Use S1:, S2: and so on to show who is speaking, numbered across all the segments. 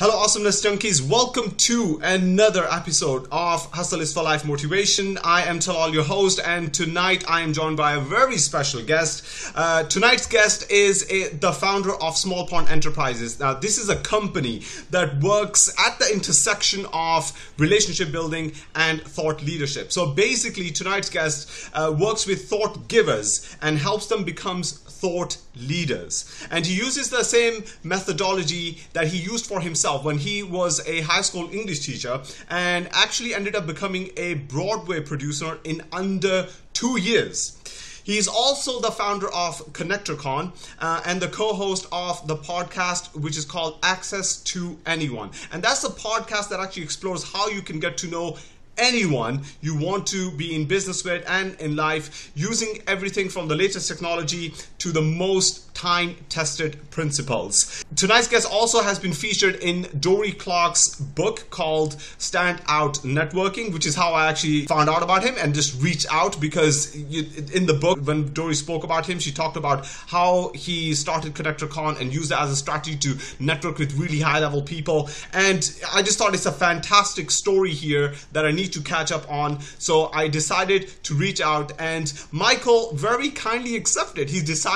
S1: Hello, awesomeness junkies. Welcome to another episode of Hustle is for Life Motivation. I am Talal, your host, and tonight I am joined by a very special guest. Uh, tonight's guest is a, the founder of Small Pond Enterprises. Now, this is a company that works at the intersection of relationship building and thought leadership. So, basically, tonight's guest uh, works with thought givers and helps them becomes thought leaders. And he uses the same methodology that he used for himself when he was a high school English teacher and actually ended up becoming a Broadway producer in under two years. He's also the founder of ConnectorCon uh, and the co host of the podcast, which is called Access to Anyone. And that's a podcast that actually explores how you can get to know anyone you want to be in business with and in life using everything from the latest technology to the most time tested principles. Tonight's guest also has been featured in Dorie Clark's book called Stand Out Networking, which is how I actually found out about him and just reached out because in the book, when Dorie spoke about him, she talked about how he started ConnectorCon and used it as a strategy to network with really high level people. And I just thought it's a fantastic story here that I need to catch up on. So I decided to reach out, and Michael very kindly accepted. He decided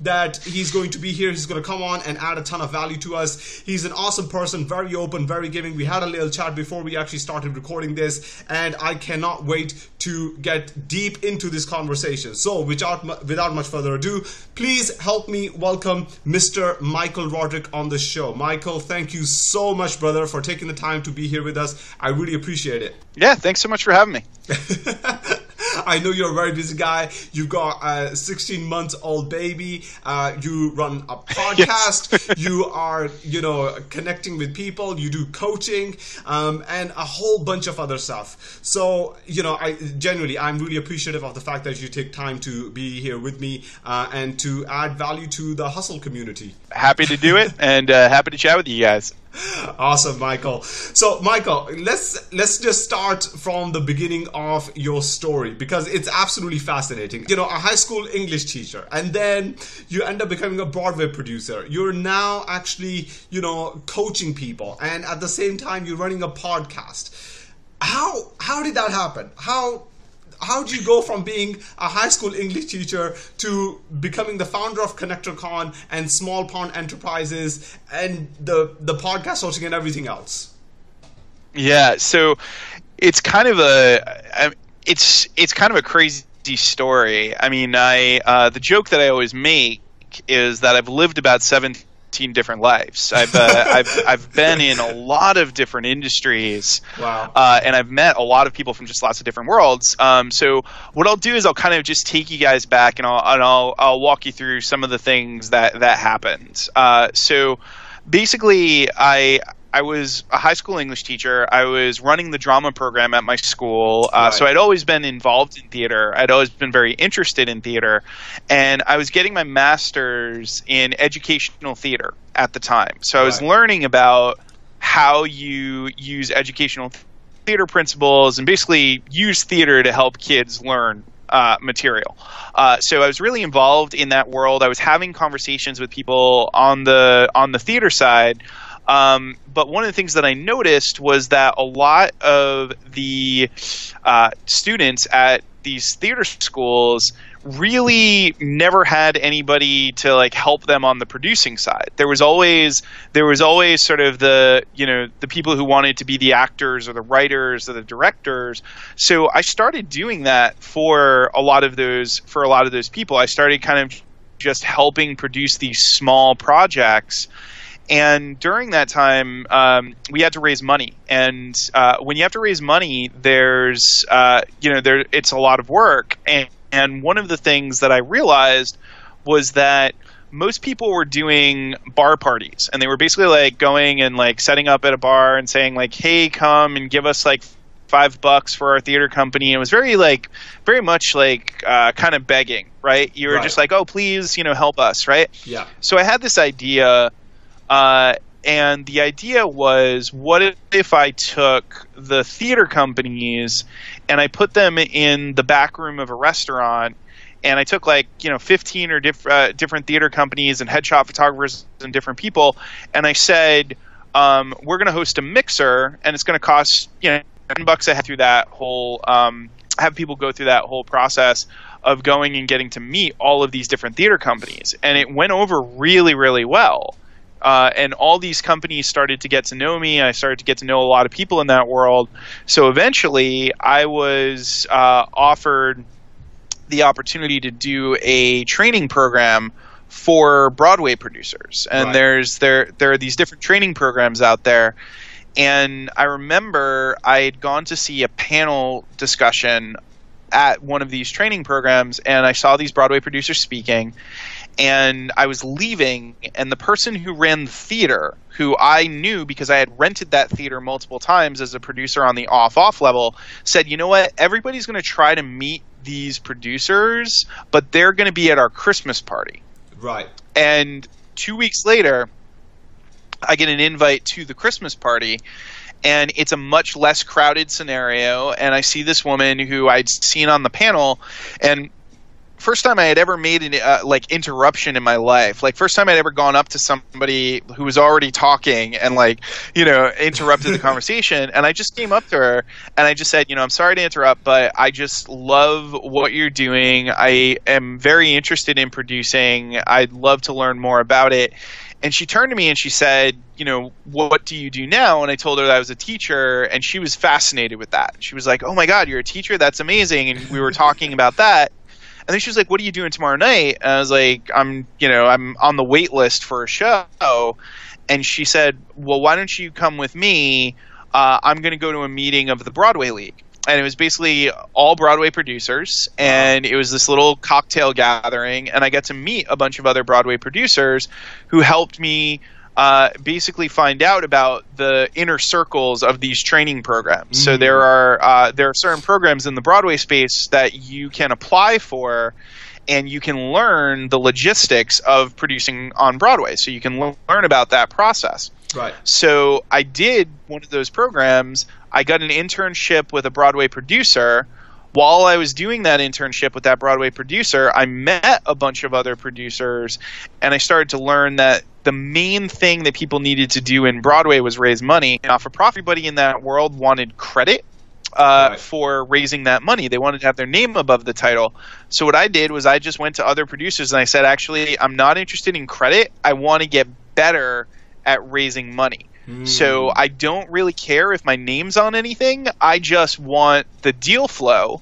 S1: that he's going to be here. He's going to come on and add a ton of value to us. He's an awesome person, very open, very giving. We had a little chat before we actually started recording this, and I cannot wait to get deep into this conversation. So, without without much further ado, please help me welcome Mr. Michael Roderick on the show. Michael, thank you so much, brother, for taking the time to be here with us. I really appreciate it.
S2: Yeah, thanks so much for having me.
S1: I know you're a very busy guy. You've got a 16 month old baby. Uh, you run a podcast. you are, you know, connecting with people. You do coaching um, and a whole bunch of other stuff. So, you know, I genuinely, I'm really appreciative of the fact that you take time to be here with me uh, and to add value to the hustle community.
S2: Happy to do it and uh, happy to chat with you guys
S1: awesome michael. So michael let's let's just start from the beginning of your story because it's absolutely fascinating. You know a high school english teacher and then you end up becoming a broadway producer. You're now actually you know coaching people and at the same time you're running a podcast. How how did that happen? How how do you go from being a high school English teacher to becoming the founder of ConnectorCon and Small Pond Enterprises and the the podcast hosting and everything else?
S2: Yeah, so it's kind of a it's it's kind of a crazy story. I mean, I uh, the joke that I always make is that I've lived about 17 18 different lives. I've uh, I've I've been in a lot of different industries.
S1: Wow.
S2: Uh, and I've met a lot of people from just lots of different worlds. Um, so what I'll do is I'll kind of just take you guys back and I'll and I'll I'll walk you through some of the things that that happened. Uh, so basically I I was a high school English teacher. I was running the drama program at my school. Uh, right. So I'd always been involved in theater. I'd always been very interested in theater. And I was getting my master's in educational theater at the time. So I was right. learning about how you use educational theater principles and basically use theater to help kids learn uh, material. Uh, so I was really involved in that world. I was having conversations with people on the on the theater side um, but one of the things that I noticed was that a lot of the uh, students at these theater schools really never had anybody to like help them on the producing side. There was always there was always sort of the you know the people who wanted to be the actors or the writers or the directors. So I started doing that for a lot of those for a lot of those people. I started kind of just helping produce these small projects and during that time, um, we had to raise money. And uh, when you have to raise money, there's uh, you know there it's a lot of work. And, and one of the things that I realized was that most people were doing bar parties, and they were basically like going and like setting up at a bar and saying like, "Hey, come and give us like." five bucks for our theater company. And it was very like, very much like uh, kind of begging, right? You were right. just like, oh, please, you know, help us, right?
S1: Yeah.
S2: So I had this idea uh, and the idea was what if I took the theater companies and I put them in the back room of a restaurant and I took like, you know, 15 or diff- uh, different theater companies and headshot photographers and different people and I said, um, we're going to host a mixer, and it's going to cost you know ten bucks a head through that whole um, have people go through that whole process of going and getting to meet all of these different theater companies, and it went over really really well. Uh, and all these companies started to get to know me. I started to get to know a lot of people in that world. So eventually, I was uh, offered the opportunity to do a training program for Broadway producers. And
S1: Right.
S2: there's there there are these different training programs out there. And I remember I had gone to see a panel discussion at one of these training programs and I saw these Broadway producers speaking and I was leaving, and the person who ran the theater, who I knew because I had rented that theater multiple times as a producer on the off off level, said, You know what? Everybody's going to try to meet these producers, but they're going to be at our Christmas party.
S1: Right.
S2: And two weeks later, I get an invite to the Christmas party, and it's a much less crowded scenario. And I see this woman who I'd seen on the panel, and first time I had ever made an uh, like interruption in my life. Like first time I'd ever gone up to somebody who was already talking and like you know interrupted the conversation. And I just came up to her and I just said, you know, I'm sorry to interrupt, but I just love what you're doing. I am very interested in producing. I'd love to learn more about it. And she turned to me and she said, you know, what do you do now? And I told her that I was a teacher, and she was fascinated with that. She was like, oh my God, you're a teacher? That's amazing. And we were talking about that. And then she was like, "What are you doing tomorrow night?" And I was like, "I'm, you know, I'm on the wait list for a show." And she said, "Well, why don't you come with me? Uh, I'm going to go to a meeting of the Broadway League." And it was basically all Broadway producers, and it was this little cocktail gathering, and I got to meet a bunch of other Broadway producers who helped me uh, basically find out about the inner circles of these training programs. So
S1: Mm.
S2: there are uh, there are certain programs in the Broadway space that you can apply for, and you can learn the logistics of producing on Broadway. So you can l- learn about that process.
S1: Right.
S2: So I did one of those programs. I got an internship with a Broadway producer. While I was doing that internship with that Broadway producer, I met a bunch of other producers and I started to learn that the main thing that people needed to do in Broadway was raise money. Now, for profit, everybody in that world wanted credit uh,
S1: Right.
S2: for raising that money. They wanted to have their name above the title. So what I did was I just went to other producers and I said, actually, I'm not interested in credit. I want to get better at raising money. So I don't really care if my name's on anything. I just want the deal flow.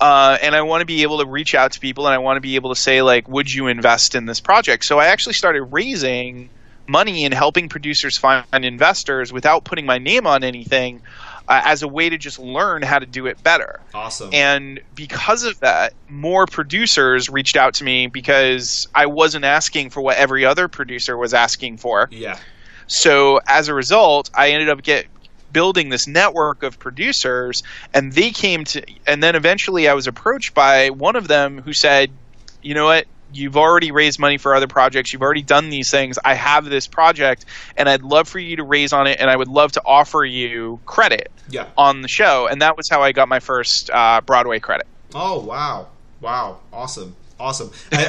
S2: Uh, and I want to be able to reach out to people and I want to be able to say, like, would you invest in this project? So I actually started raising money and helping producers find investors without putting my name on anything uh, as a way to just learn how to do it better.
S1: Awesome.
S2: And because of that, more producers reached out to me because I wasn't asking for what every other producer was asking for.
S1: yeah.
S2: So as a result, I ended up get building this network of producers and they came to and then eventually I was approached by one of them who said, "You know what? You've already raised money for other projects. You've already done these things. I have this project and I'd love for you to raise on it and I would love to offer you credit
S1: Yeah.
S2: on the show." And that was how I got my first uh, Broadway credit.
S1: Oh wow, wow, awesome, awesome. I,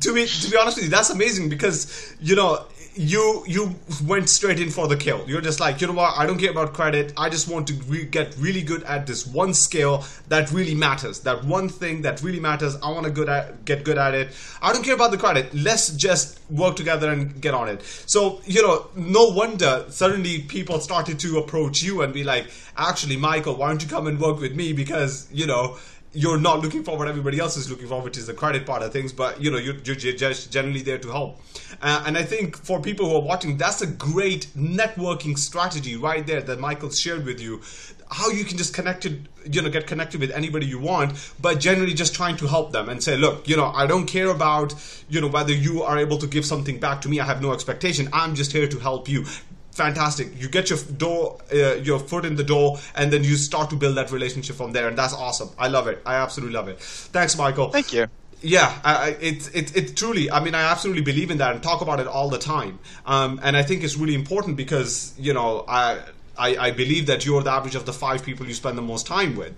S1: to be to be honest with you, that's amazing because you know you you went straight in for the kill. You're just like you know what? I don't care about credit. I just want to re- get really good at this one skill that really matters. That one thing that really matters. I want to good at get good at it. I don't care about the credit. Let's just work together and get on it. So you know, no wonder suddenly people started to approach you and be like, actually, Michael, why don't you come and work with me? Because you know you're not looking for what everybody else is looking for, which is the credit part of things, but you know you're, you're just generally there to help. Uh, and I think for people who are watching, that's a great networking strategy right there that Michael shared with you. How you can just connect it, you know, get connected with anybody you want, but generally just trying to help them and say, look, you know, I don't care about, you know, whether you are able to give something back to me. I have no expectation. I'm just here to help you fantastic. You get your door uh, your foot in the door and then you start to build that relationship from there and that's awesome. I love it. I absolutely love it. Thanks michael.
S2: Thank you.
S1: yeah I, it's it, it truly i mean i absolutely believe in that and talk about it all the time. Um, and i think it's really important because you know I, I i believe that you're the average of the five people you spend the most time with.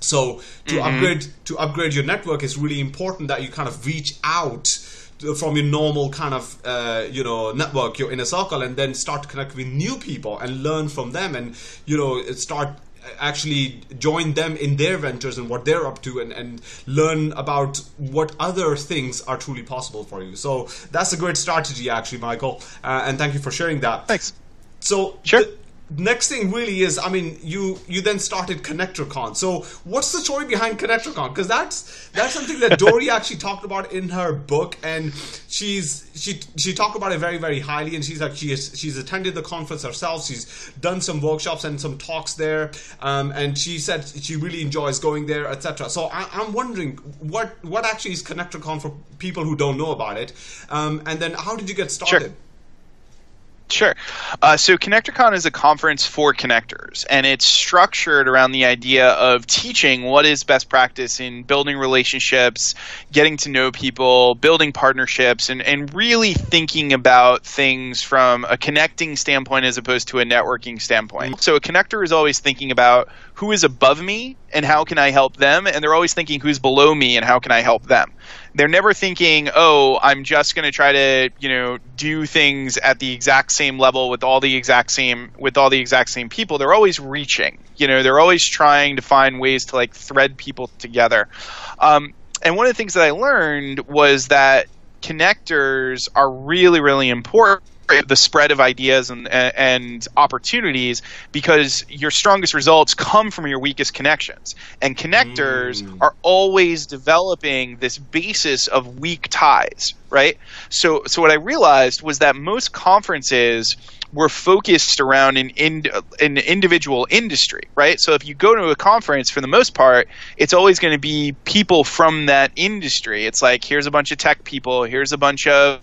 S1: So to upgrade to upgrade your network is really important that you kind of reach out from your normal kind of uh, you know network, your inner circle, and then start to connect with new people and learn from them, and you know start actually join them in their ventures and what they're up to and, and learn about what other things are truly possible for you. So that's a great strategy actually michael. Uh, and thank you for sharing that.
S2: Thanks.
S1: So
S2: sure.
S1: th- next thing really is i mean you you then started connectorcon so what's the story behind connectorcon because that's that's something that dorie actually talked about in her book and she's she she talked about it very very highly and she's like she is, she's attended the conference herself she's done some workshops and some talks there um, and she said she really enjoys going there etc so I, am wondering what what actually is connectorcon for people who don't know about it? Um, and then how did you get started?
S2: sure. Sure. Uh, so ConnectorCon is a conference for connectors, and it's structured around the idea of teaching what is best practice in building relationships, getting to know people, building partnerships, and, and really thinking about things from a connecting standpoint as opposed to a networking standpoint. So a connector is always thinking about who is above me and how can I help them, and they're always thinking who's below me and how can I help them they're never thinking, "Oh, I'm just going to try to, you know, do things at the exact same level with all the exact same with all the exact same people." They're always reaching. You know, they're always trying to find ways to like thread people together. Um, and one of the things that I learned was that connectors are really, really important the spread of ideas and and opportunities because your strongest results come from your weakest connections and connectors mm. are always developing this basis of weak ties right so so what i realized was that most conferences were focused around an, in, an individual industry, right? So if you go to a conference, for the most part, it's always going to be people from that industry. It's like here's a bunch of tech people, here's a bunch of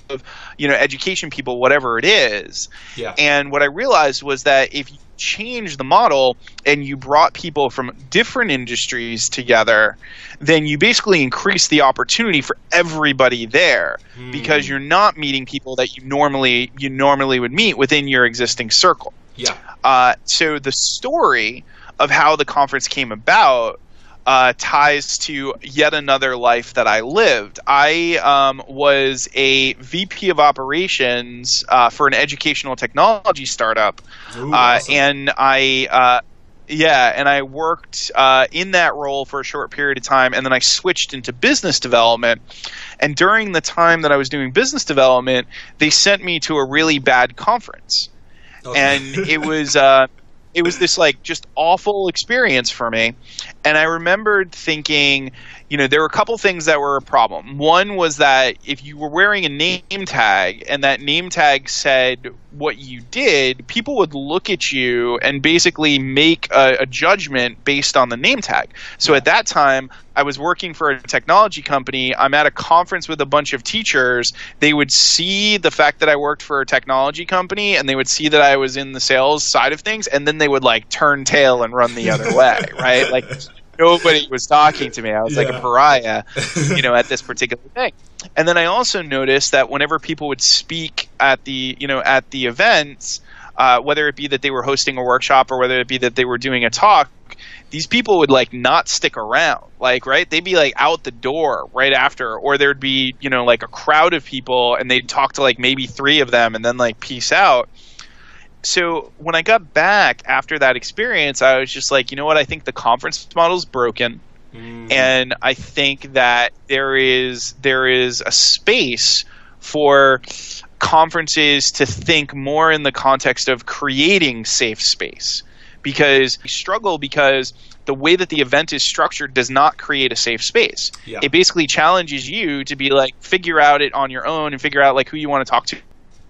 S2: you know education people, whatever it is.
S1: Yeah.
S2: And what I realized was that if change the model and you brought people from different industries together, then you basically increase the opportunity for everybody there mm. because you're not meeting people that you normally you normally would meet within your existing circle.
S1: Yeah.
S2: Uh, so the story of how the conference came about uh, ties to yet another life that I lived. I um, was a VP of operations uh, for an educational technology startup,
S1: Ooh, uh, awesome.
S2: and I. Uh, yeah, and I worked uh, in that role for a short period of time, and then I switched into business development. And during the time that I was doing business development, they sent me to a really bad conference, okay. and it was uh, it was this like just awful experience for me and i remembered thinking you know there were a couple things that were a problem one was that if you were wearing a name tag and that name tag said what you did people would look at you and basically make a, a judgment based on the name tag so at that time I was working for a technology company. I'm at a conference with a bunch of teachers. They would see the fact that I worked for a technology company and they would see that I was in the sales side of things and then they would like turn tail and run the other way, right? Like nobody was talking to me. I was yeah. like a pariah, you know, at this particular thing. And then I also noticed that whenever people would speak at the, you know, at the events, uh, whether it be that they were hosting a workshop or whether it be that they were doing a talk, these people would like not stick around like right they'd be like out the door right after or there'd be you know like a crowd of people and they'd talk to like maybe three of them and then like peace out so when i got back after that experience i was just like you know what i think the conference model's broken mm. and i think that there is there is a space for conferences to think more in the context of creating safe space because we struggle because the way that the event is structured does not create a safe space.
S1: Yeah.
S2: It basically challenges you to be like figure out it on your own and figure out like who you want to talk to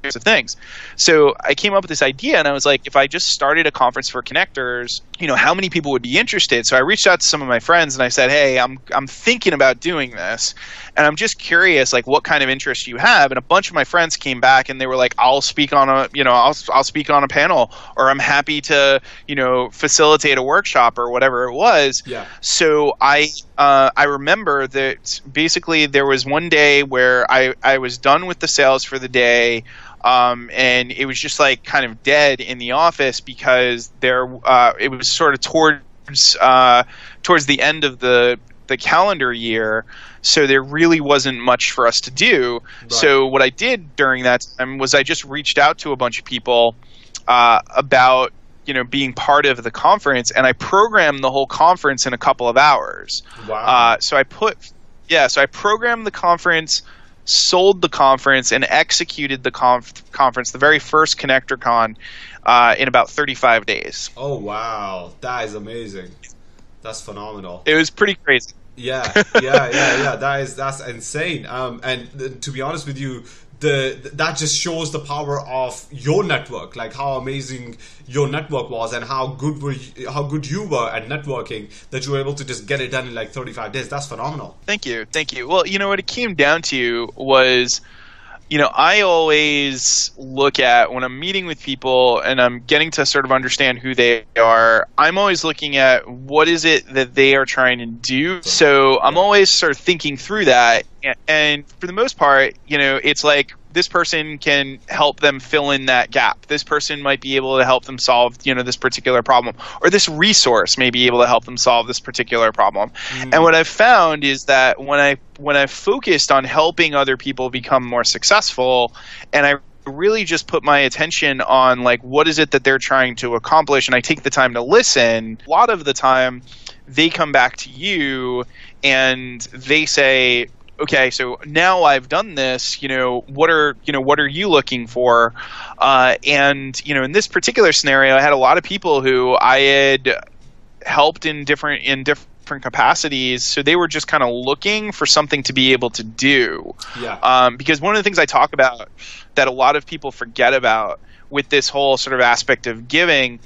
S2: of things. So I came up with this idea and I was like, if I just started a conference for connectors, you know, how many people would be interested? So I reached out to some of my friends and I said, Hey, I'm I'm thinking about doing this and I'm just curious like what kind of interest you have. And a bunch of my friends came back and they were like, I'll speak on a you know, I'll I'll speak on a panel or I'm happy to, you know, facilitate a workshop or whatever it was.
S1: Yeah.
S2: So I uh, I remember that basically there was one day where I, I was done with the sales for the day um, and it was just like kind of dead in the office because there uh, it was sort of towards uh, towards the end of the the calendar year, so there really wasn't much for us to do. Right. So what I did during that time was I just reached out to a bunch of people uh, about you know being part of the conference, and I programmed the whole conference in a couple of hours.
S1: Wow!
S2: Uh, so I put yeah, so I programmed the conference sold the conference and executed the conf- conference, the very first ConnectorCon, uh, in about 35 days.
S1: Oh wow, that is amazing. That's phenomenal.
S2: It was pretty crazy.
S1: Yeah, yeah, yeah, yeah. That is that's insane. Um, and uh, to be honest with you, the that just shows the power of your network like how amazing your network was and how good were you, how good you were at networking that you were able to just get it done in like 35 days. That's phenomenal.
S2: Thank you. Thank you. Well you know what it came down to was you know, I always look at when I'm meeting with people and I'm getting to sort of understand who they are, I'm always looking at what is it that they are trying to do. So I'm always sort of thinking through that. And for the most part, you know, it's like this person can help them fill in that gap. This person might be able to help them solve, you know, this particular problem, or this resource may be able to help them solve this particular problem. Mm. And what I've found is that when I when I focused on helping other people become more successful, and I really just put my attention on like what is it that they're trying to accomplish, and I take the time to listen. A lot of the time, they come back to you and they say okay, so now I've done this, you know, what are you know what are you looking for? Uh, and you know, in this particular scenario, I had a lot of people who I had helped in different in different capacities, so they were just kind of looking for something to be able to do.
S1: Yeah.
S2: Um, because one of the things I talk about that a lot of people forget about with this whole sort of aspect of giving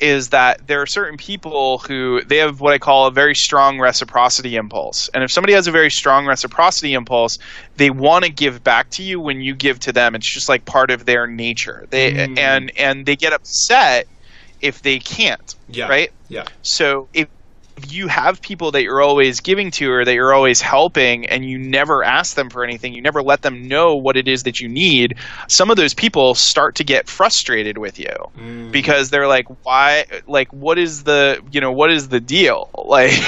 S2: is that there are certain people who they have what I call a very strong reciprocity impulse. And if somebody has a very strong reciprocity impulse, they want to give back to you when you give to them. It's just like part of their nature. They mm. and and they get upset if they can't.
S1: Yeah.
S2: Right?
S1: Yeah.
S2: So if you have people that you're always giving to or that you're always helping and you never ask them for anything, you never let them know what it is that you need, some of those people start to get frustrated with you mm. because they're like, why, like, what is the, you know, what is the deal? Like,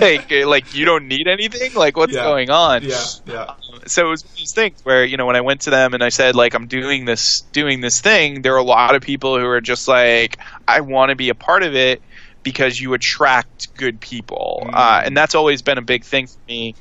S2: like, like you don't need anything? Like, what's
S1: yeah.
S2: going on?
S1: Yeah, yeah. Um,
S2: so it was these things where, you know, when I went to them and I said, like, I'm doing this, doing this thing, there are a lot of people who are just like, I want to be a part of it because you attract good people, mm. uh, and that's always been a big thing for me.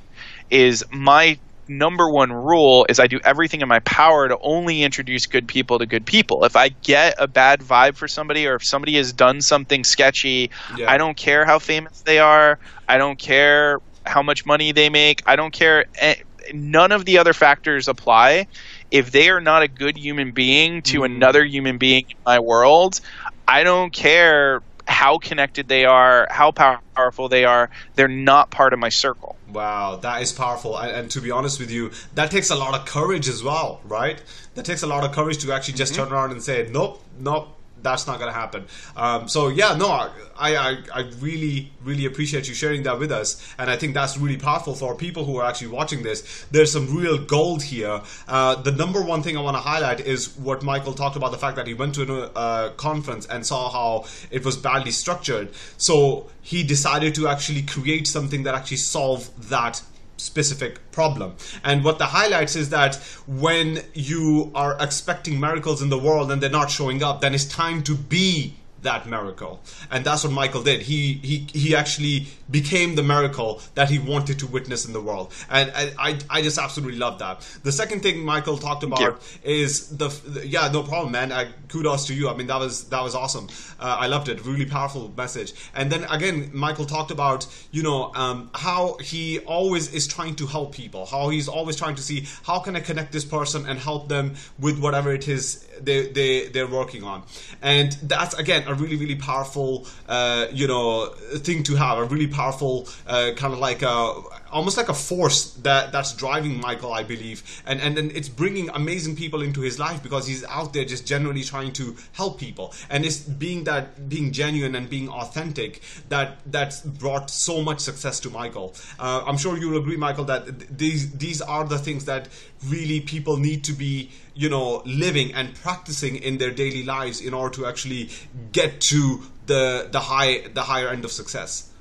S2: Is my number one rule is I do everything in my power to only introduce good people to good people. If I get a bad vibe for somebody or if somebody has done something sketchy, yeah. I don't care how famous they are. I don't care how much money they make. I don't care. Eh, none of the other factors apply. If they are not a good human being to mm. another human being in my world, I don't care how connected they are, how powerful they are, they're not part of my circle.
S1: Wow, that is powerful. And, and, to be honest with you, that takes a lot of courage as well, right? That takes a lot of courage to actually just mm-hmm. turn around and say, nope, nope, that's not going to happen. Um, so yeah, no, I, I, I really, really appreciate you sharing that with us, and I think that's really powerful for people who are actually watching this. There's some real gold here. Uh, the number one thing I want to highlight is what Michael talked about the fact that he went to a uh, conference and saw how it was badly structured. So he decided to actually create something that actually solved that specific problem. And what the highlights is that when you are expecting miracles in the world and they're not showing up, then it's time to be that miracle. And that's what Michael did. He he he actually became the miracle that he wanted to witness in the world. And I I, just absolutely love that. The second thing Michael talked about is the, the, yeah, no problem, man. I, kudos to you. I mean, that was that was awesome. Uh, I loved it. Really powerful message. And then again, Michael talked about you know um, how he always is trying to help people. How he's always trying to see how can I connect this person and help them with whatever it is they they they're working on. And that's again a really really powerful uh, you know thing to have. A really powerful uh, kind of like a almost like a force that that's driving Michael, I believe, and and then it's bringing amazing people into his life because he's out there just generally trying to help people, and it's being that being genuine and being authentic that that's brought so much success to Michael. Uh, I'm sure you'll agree, Michael, that th- these these are the things that really people need to be you know living and practicing in their daily lives in order to actually get to the the high the higher end of success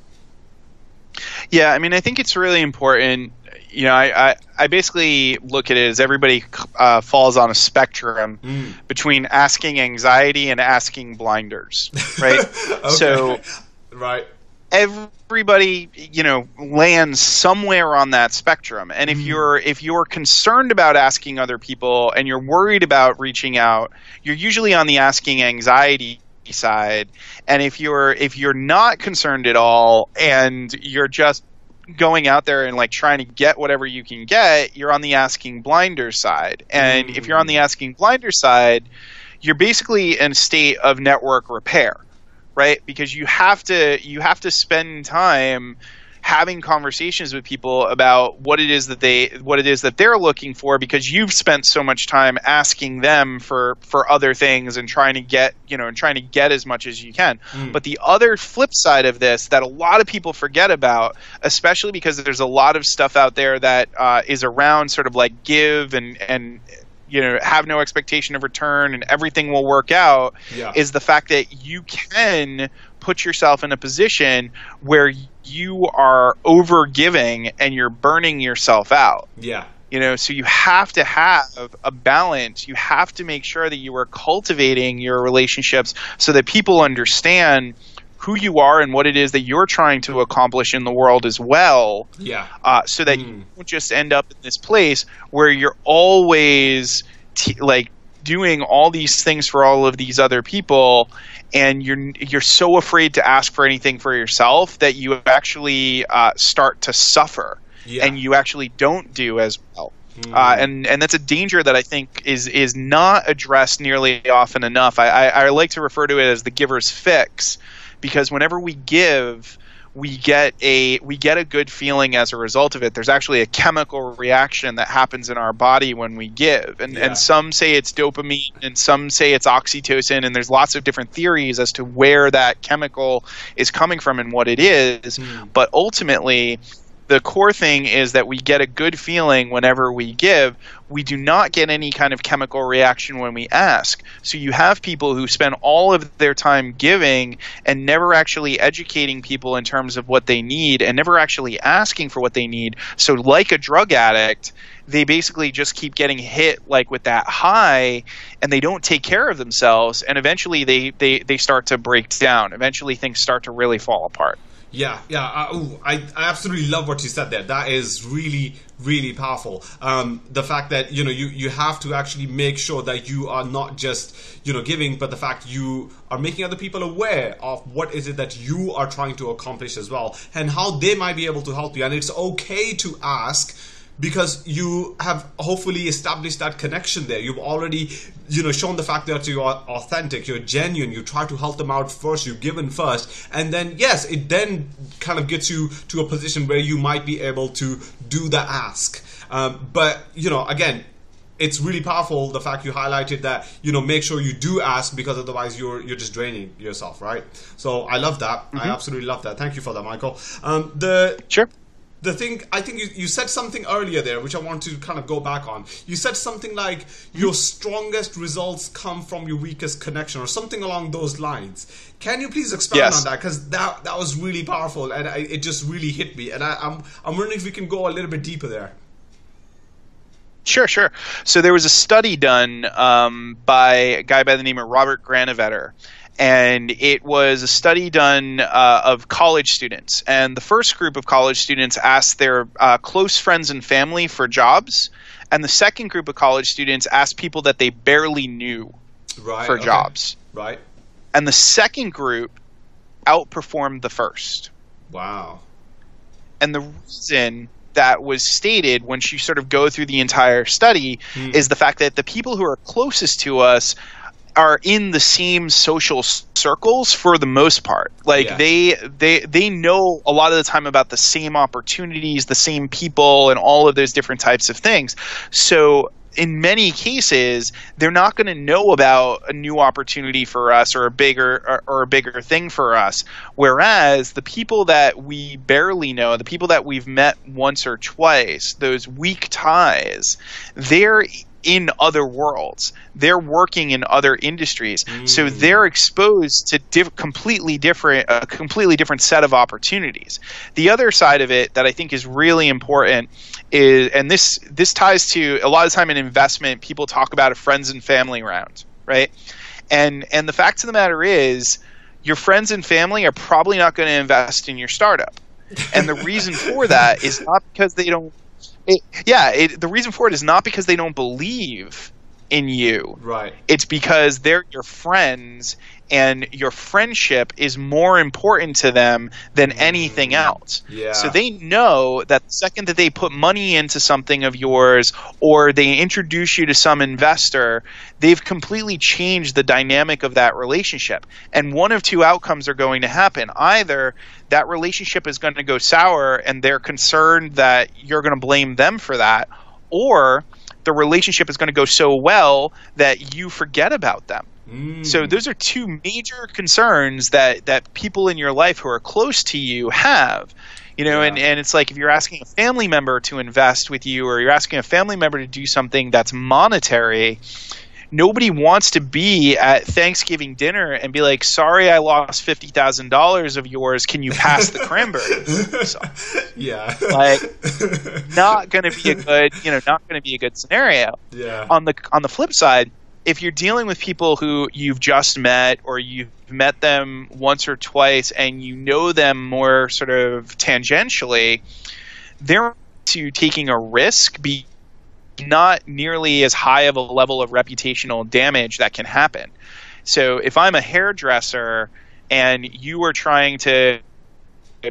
S2: Yeah, I mean, I think it's really important. You know, I, I, I basically look at it as everybody uh, falls on a spectrum
S1: Mm.
S2: between asking anxiety and asking blinders, right?
S1: Okay.
S2: So
S1: right.
S2: Everybody you know lands somewhere on that spectrum. And if
S1: Mm.
S2: you're if you're concerned about asking other people and you're worried about reaching out you're usually on the asking anxiety side. And if you're if you're not concerned at all and you're just going out there and like trying to get whatever you can get you're on the asking blinder side. And if you're on the asking blinder side you're basically in a state of network repair right because you have to you have to spend time having conversations with people about what it is that they what it is that they're looking for because you've spent so much time asking them for for other things and trying to get you know and trying to get as much as you can
S1: Mm.
S2: but the other flip side of this that a lot of people forget about especially because there's a lot of stuff out there that uh, is around sort of like give and and you know have no expectation of return and everything will work out
S1: Yeah.
S2: is the fact that you can put yourself in a position where you are over giving and you're burning yourself out
S1: yeah.
S2: you know so you have to have a balance you have to make sure that you are cultivating your relationships so that people understand who you are and what it is that you're trying to accomplish in the world as well
S1: Yeah.
S2: uh, so that
S1: Mm.
S2: you don't just end up in this place where you're always t- like doing all these things for all of these other people and you're you're so afraid to ask for anything for yourself that you actually uh, start to suffer
S1: Yeah.
S2: and you actually don't do as well
S1: Mm.
S2: uh, and and that's a danger that I think is is not addressed nearly often enough. I, I, I like to refer to it as the giver's fix, because whenever we give, we get a we get a good feeling as a result of it. There's actually a chemical reaction that happens in our body when we give, and
S1: Yeah.
S2: and some say it's dopamine, and some say it's oxytocin, and there's lots of different theories as to where that chemical is coming from and what it is.
S1: Mm.
S2: But ultimately, the core thing is that we get a good feeling whenever we give. We do not get any kind of chemical reaction when we ask. So you have people who spend all of their time giving and never actually educating people in terms of what they need and never actually asking for what they need. So like a drug addict, they basically just keep getting hit like with that high and they don't take care of themselves and eventually they they, they start to break down. Eventually things start to really fall apart.
S1: Yeah, yeah. Uh, ooh, I, I absolutely love what you said there. That is really, really powerful. Um, the fact that you know you you have to actually make sure that you are not just you know giving, but the fact you are making other people aware of what is it that you are trying to accomplish as well, and how they might be able to help you. And it's okay to ask because you have hopefully established that connection there. You've already you know shown the fact that you are authentic you're genuine you try to help them out first you've given first and then yes it then kind of gets you to a position where you might be able to do the ask. Um, but you know again it's really powerful the fact you highlighted that you know make sure you do ask because otherwise you're you're just draining yourself right? So i love that. I absolutely love that. Thank you for that michael. Um, the
S2: Sure.
S1: The thing I think you, you said something earlier there which I want to kind of go back on. You said something like your strongest results come from your weakest connection or something along those lines. Can you please expand
S2: Yes.
S1: on that because that that was really powerful and I, it just really hit me and I, I'm I'm wondering if we can go a little bit deeper there.
S2: Sure, sure. So there was a study done um, by a guy by the name of Robert Granovetter, and it was a study done uh, of college students. And the first group of college students asked their uh, close friends and family for jobs, and the second group of college students asked people that they barely knew
S1: Right.
S2: for
S1: okay.
S2: jobs.
S1: Right.
S2: And the second group outperformed the first.
S1: Wow.
S2: And the reason that was stated when you sort of go through the entire study is the fact that the people who are closest to us are in the same social circles for the most part. Like
S1: Yeah.
S2: they they they know a lot of the time about the same opportunities the same people and all of those different types of things. So in many cases they're not going to know about a new opportunity for us or a bigger or, or a bigger thing for us. Whereas the people that we barely know the people that we've met once or twice those weak ties they're in other worlds. They're working in other industries, mm. so they're exposed to diff- completely different, a completely different set of opportunities. The other side of it that I think is really important is, and this this ties to a lot of time in investment, people talk about a friends and family round, right? And and the fact of the matter is, your friends and family are probably not going to invest in your startup. And the reason for that is not because they don't it, yeah, it, the reason for it is not because they don't believe in you.
S1: Right.
S2: It's because they're your friends and your friendship is more important to them than anything mm. else.
S1: Yeah.
S2: So they know that the second that they put money into something of yours or they introduce you to some investor, they've completely changed the dynamic of that relationship. And one of two outcomes are going to happen. Either that relationship is going to go sour and they're concerned that you're going to blame them for that, or the relationship is going to go so well that you forget about them. Mm. So those are two major concerns that that people in your life who are close to you have. You know, yeah. and, and it's like if you're asking a family member to invest with you or you're asking a family member to do something that's monetary, nobody wants to be at Thanksgiving dinner and be like, "Sorry, I lost fifty thousand dollars of yours. Can you pass the cranberries?"
S1: so, yeah,
S2: like not going to be a good, you know, not going to be a good scenario.
S1: Yeah.
S2: On the on the flip side, if you're dealing with people who you've just met or you've met them once or twice and you know them more sort of tangentially, they're to taking a risk be not nearly as high of a level of reputational damage that can happen. So if I'm a hairdresser and you are trying to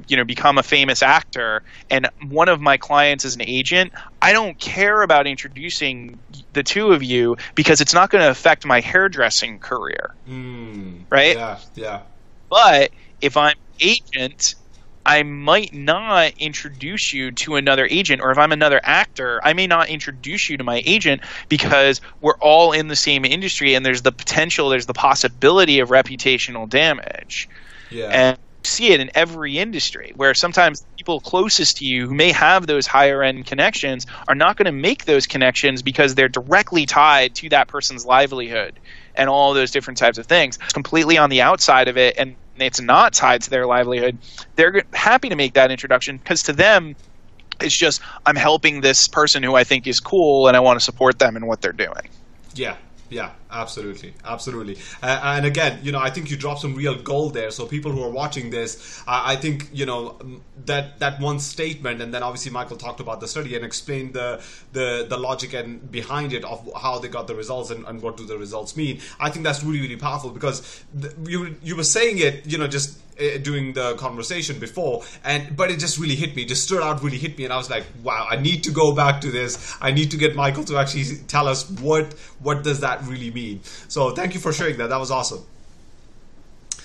S2: you know become a famous actor and one of my clients is an agent i don't care about introducing the two of you because it's not going to affect my hairdressing career.
S1: Mm,
S2: right?
S1: Yeah yeah.
S2: But if i'm agent I might not introduce you to another agent, or if I'm another actor, I may not introduce you to my agent because we're all in the same industry and there's the potential, there's the possibility of reputational damage.
S1: Yeah.
S2: And see it in every industry where sometimes people closest to you who may have those higher end connections are not going to make those connections because they're directly tied to that person's livelihood and all those different types of things completely on the outside of it and it's not tied to their livelihood, they're happy to make that introduction because to them, it's just I'm helping this person who I think is cool and I want to support them in what they're doing.
S1: Yeah, yeah, absolutely, absolutely. Uh, and again, you know, I think you dropped some real gold there. So people who are watching this, uh, I think you know that that one statement, and then obviously Michael talked about the study and explained the the the logic and behind it of how they got the results and, and what do the results mean. I think that's really really powerful because the, you you were saying it, you know, just uh, doing the conversation before and but it just really hit me just stood out really hit me and i was like wow i need to go back to this i need to get michael to actually tell us what what does that really mean so thank you for sharing that. That was awesome.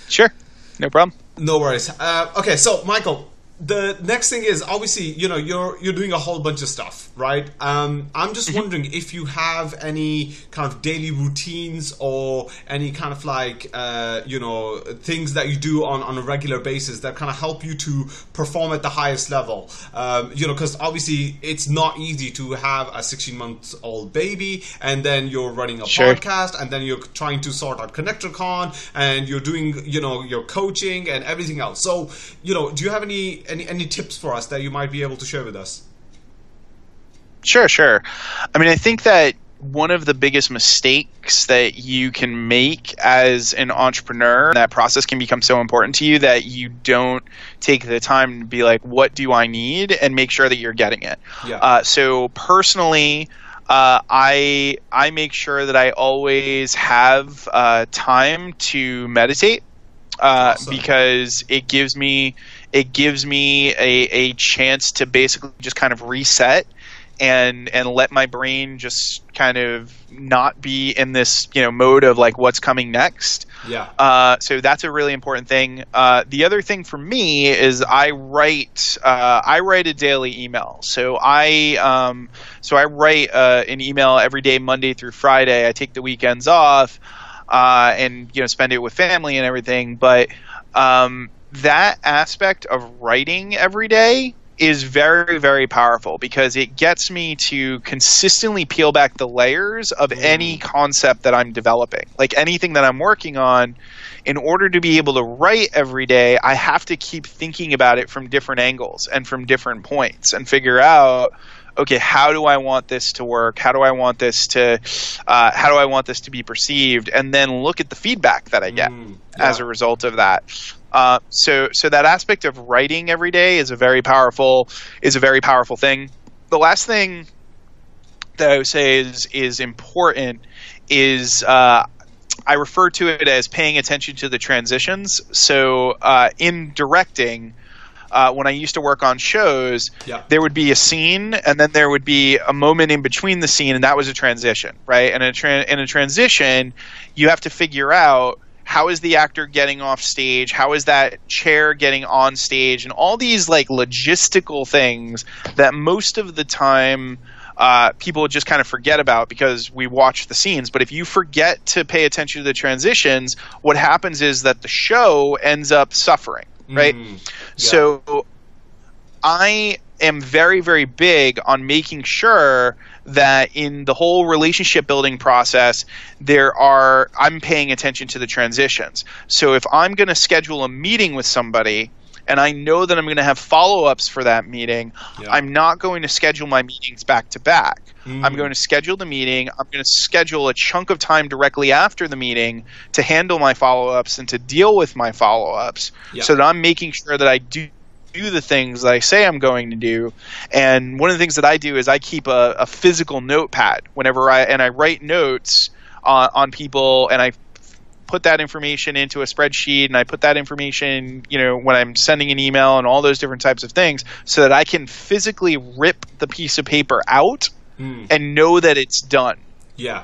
S2: Sure. No problem.
S1: No worries. Uh, okay so michael the next thing is obviously you know you're you're doing a whole bunch of stuff right um, i'm just mm-hmm. wondering if you have any kind of daily routines or any kind of like uh, you know things that you do on, on a regular basis that kind of help you to perform at the highest level um, you know because obviously it's not easy to have a 16 month old baby and then you're running a sure. podcast and then you're trying to sort out connectorcon and you're doing you know your coaching and everything else so you know do you have any any any tips for us that you might be able to share with us?
S2: Sure, sure. I mean, I think that one of the biggest mistakes that you can make as an entrepreneur that process can become so important to you that you don't take the time to be like what do i need and make sure that you're getting it
S1: yeah.
S2: Uh, so personally uh, I I make sure that I always have uh, time to meditate uh, awesome. because it gives me it gives me a, a chance to basically just kind of reset and and let my brain just kind of not be in this you know mode of like what's coming next.
S1: Yeah.
S2: Uh, so that's a really important thing. Uh, the other thing for me is I write uh, I write a daily email. So I um, so I write uh, an email every day, Monday through Friday. I take the weekends off uh, and you know spend it with family and everything. But um, that aspect of writing every day is very very powerful because it gets me to consistently peel back the layers of any concept that I'm developing. Like anything that I'm working on, in order to be able to write every day, I have to keep thinking about it from different angles and from different points and figure out okay, how do I want this to work? How do I want this to, uh, how do I want this to be perceived? And then look at the feedback that I get
S1: Mm, yeah.
S2: as a result of that. Uh, so, so that aspect of writing every day is a very powerful, is a very powerful thing. The last thing that I would say is is important is uh, I refer to it as paying attention to the transitions. So, uh, in directing, uh, when I used to work on shows,
S1: Yeah.
S2: there would be a scene, and then there would be a moment in between the scene, and that was a transition, right? And a tra- in a transition, you have to figure out how is the actor getting off stage, how is that chair getting on stage, and all these like logistical things that most of the time. Uh, people just kind of forget about because we watch the scenes. But if you forget to pay attention to the transitions, what happens is that the show ends up suffering, right?
S1: Mm, yeah.
S2: So I am very, very big on making sure that in the whole relationship building process, there are, I'm paying attention to the transitions. So if I'm going to schedule a meeting with somebody, and I know that I'm going to have follow ups for that meeting.
S1: Yeah.
S2: I'm not going to schedule my meetings back to back.
S1: Mm.
S2: I'm going to schedule the meeting. I'm going to schedule a chunk of time directly after the meeting to handle my follow ups and to deal with my follow ups
S1: Yeah.
S2: so that I'm making sure that I do do the things that I say I'm going to do. And one of the things that I do is I keep a, a physical notepad whenever I and I write notes on, on people and I put that information into a spreadsheet and I put that information, you know, when I'm sending an email and all those different types of things so that I can physically rip the piece of paper out
S1: Mm,
S2: and know that it's done.
S1: yeah.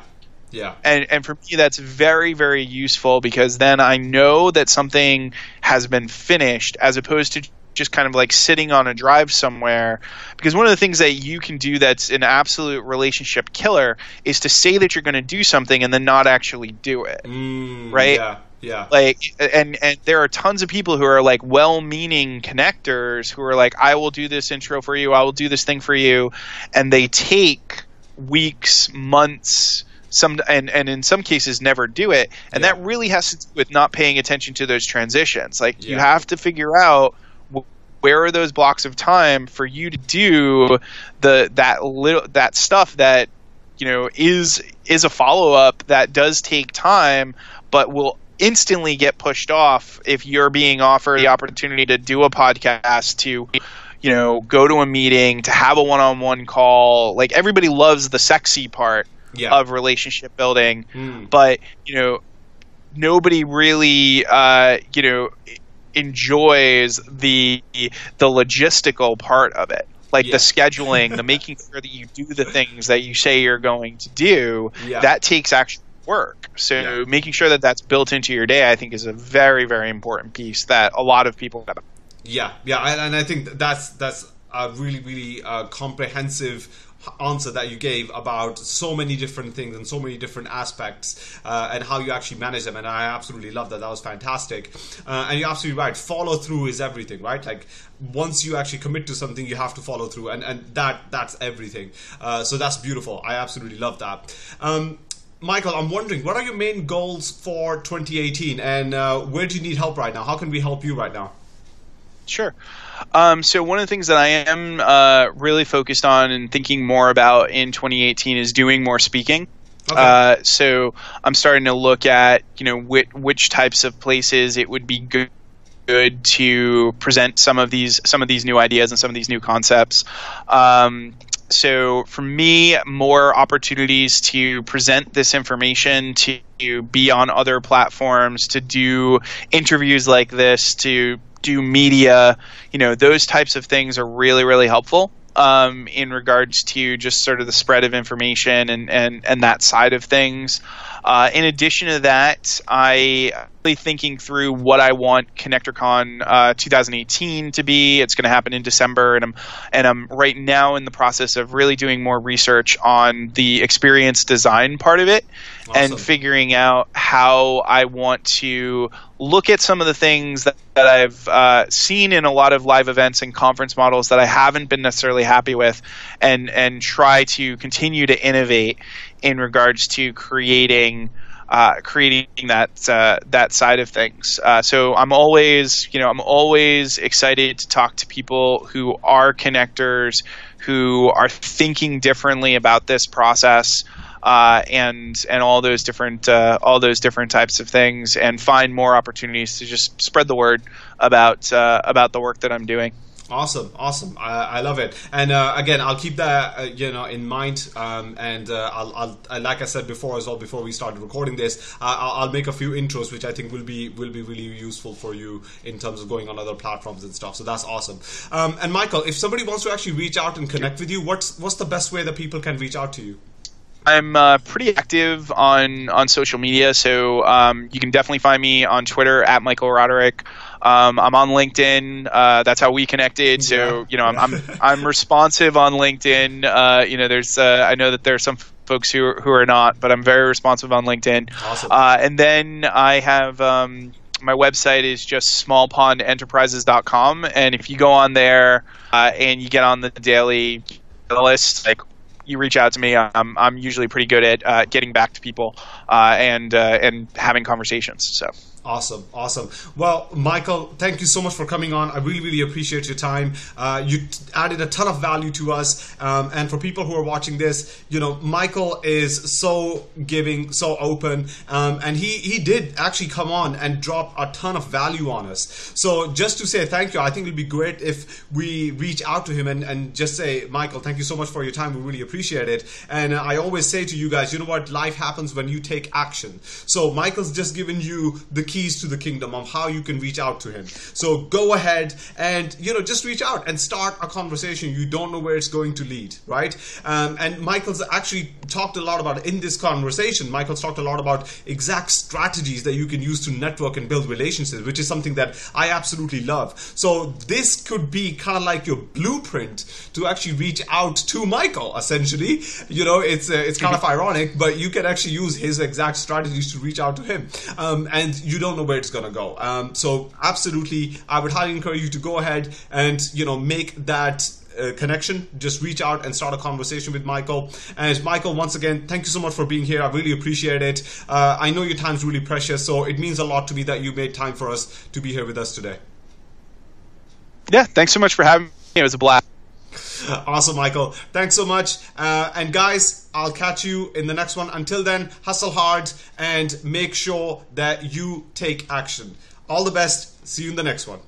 S1: Yeah.
S2: And and for me that's very very useful because then I know that something has been finished as opposed to just kind of like sitting on a drive somewhere because one of the things that you can do that's an absolute relationship killer is to say that you're going to do something and then not actually do it
S1: Mm,
S2: Right?
S1: Yeah. Yeah.
S2: like and and there are tons of people who are like well-meaning connectors who are like I will do this intro for you, I will do this thing for you and they take weeks, months some and and in some cases never do it and
S1: Yeah.
S2: that really has to do with not paying attention to those transitions like you have to figure out where are those blocks of time for you to do the that little that stuff that you know is is a follow up that does take time but will instantly get pushed off if you're being offered the opportunity to do a podcast to you know go to a meeting to have a one-on-one call like everybody loves the sexy part
S1: Yeah.
S2: of relationship building
S1: Mm,
S2: but you know nobody really uh, you know enjoys the the logistical part of it like
S1: Yeah.
S2: the scheduling the making sure that you do the things that you say you're going to do
S1: Yeah.
S2: that takes actual work so
S1: Yeah.
S2: making sure that that's built into your day i think is a very very important piece that a lot of people
S1: Yeah, yeah, and, and I think that's that's a really really uh, comprehensive answer that you gave about so many different things and so many different aspects uh, and how you actually manage them and i absolutely love that. That was fantastic. Uh, and you're absolutely right. Follow through is everything right? Like once you actually commit to something you have to follow through and and that that's everything. Uh, so that's beautiful. I absolutely love that. Um, Michael, I'm wondering, what are your main goals for 2018 and uh, where do you need help right now? How can we help you right now?
S2: Sure. Um, so one of the things that I am uh, really focused on and thinking more about in 2018 is doing more speaking.
S1: Okay.
S2: Uh, so I'm starting to look at you know which, which types of places it would be good good to present some of these some of these new ideas and some of these new concepts. Um, so for me, more opportunities to present this information, to be on other platforms, to do interviews like this, to do media, you know, those types of things are really, really helpful um, in regards to just sort of the spread of information and, and, and that side of things. Uh, in addition to that, I really thinking through what I want ConnectorCon uh, 2018 to be. It's going to happen in December, and I'm and I'm right now in the process of really doing more research on the experience design part of it, awesome. and figuring out how I want to look at some of the things that, that I've uh, seen in a lot of live events and conference models that I haven't been necessarily happy with, and and try to continue to innovate in regards to creating. Uh, creating that uh, that side of things. Uh, so I'm always, you know, I'm always excited to talk to people who are connectors, who are thinking differently about this process uh, and and all those different uh, all those different types of things, and find more opportunities to just spread the word about uh, about the work that I'm doing.
S1: Awesome, awesome. I, I love it. And uh, again, I'll keep that uh, you know in mind. Um, and uh, I'll, I'll, like I said before as well, before we started recording this, I'll, I'll, make a few intros which I think will be will be really useful for you in terms of going on other platforms and stuff. So that's awesome. Um, and Michael, if somebody wants to actually reach out and connect with you, what's what's the best way that people can reach out to you?
S2: I'm uh, pretty active on on social media, so um, you can definitely find me on Twitter at Michael Roderick. Um, I'm on LinkedIn. Uh, that's how we connected. So yeah. you know, I'm, I'm, I'm responsive on LinkedIn. Uh, you know, there's uh, I know that there are some folks who are, who are not, but I'm very responsive on LinkedIn.
S1: Awesome. Uh,
S2: and then I have. Um, my website is just smallpondenterprises.com, and if you go on there uh, and you get on the daily list, like you reach out to me, I'm I'm usually pretty good at uh, getting back to people uh, and uh, and having conversations. So.
S1: Awesome, awesome. Well, Michael, thank you so much for coming on. I really, really appreciate your time. Uh, you t- added a ton of value to us, um, and for people who are watching this, you know, Michael is so giving, so open, um, and he he did actually come on and drop a ton of value on us. So just to say thank you, I think it'd be great if we reach out to him and and just say, Michael, thank you so much for your time. We really appreciate it. And I always say to you guys, you know what? Life happens when you take action. So Michael's just given you the keys to the kingdom of how you can reach out to him. So go ahead and you know just reach out and start a conversation. You don't know where it's going to lead, right? Um, and Michael's actually talked a lot about in this conversation. Michael's talked a lot about exact strategies that you can use to network and build relationships, which is something that I absolutely love. So this could be kind of like your blueprint to actually reach out to Michael. Essentially, you know, it's uh, it's kind of ironic, but you can actually use his exact strategies to reach out to him, um, and you don't know where it's going to go. Um, so absolutely, I would highly encourage you to go ahead and you know make that uh, connection, just reach out and start a conversation with Michael. And Michael, once again, thank you so much for being here. I really appreciate it. Uh, I know your time's really precious, so it means a lot to me that you made time for us to be here with us today.
S2: Yeah, thanks so much for having me. It was a blast.
S1: Awesome, Michael. Thanks so much. Uh, and guys, I'll catch you in the next one. Until then, hustle hard and make sure that you take action. All the best. See you in the next one.